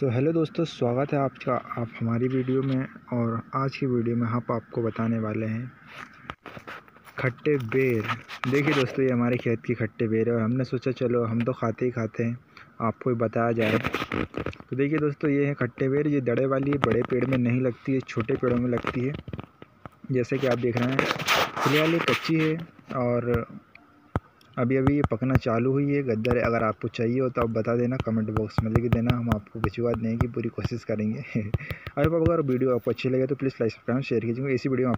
सो so, hello दोस्तों स्वागत है आपका आप हमारी वीडियो में और आज की वीडियो में हम आपको बताने वाले हैं खट्टे बेर। देखिए दोस्तों ये हमारे खेत की खट्टे बेर है और हमने सोचा चलो हम तो खाते ही खाते हैं आपको भी बताया जाए। तो देखिए दोस्तों ये है खट्टे बेर ये दड़े वाली बड़े पेड़ में नहीं लगती है छोटे पेड़ों में लगती है। जैसे कि आप देख रहे हैं फ़िलहाल ये कच्ची है और अभी अभी ये पकना चालू हुई है, गद्दर है। अगर आपको चाहिए हो तो आप बता देना कमेंट बॉक्स में लिख देना। हम आपको भिजवा देने की, पूरी कोशिश करेंगे। अगर अगर वीडियो आपको अच्छी लगे तो प्लीज़ लाइक सब्सक्राइब शेयर कीजिएगा। इसी वीडियो में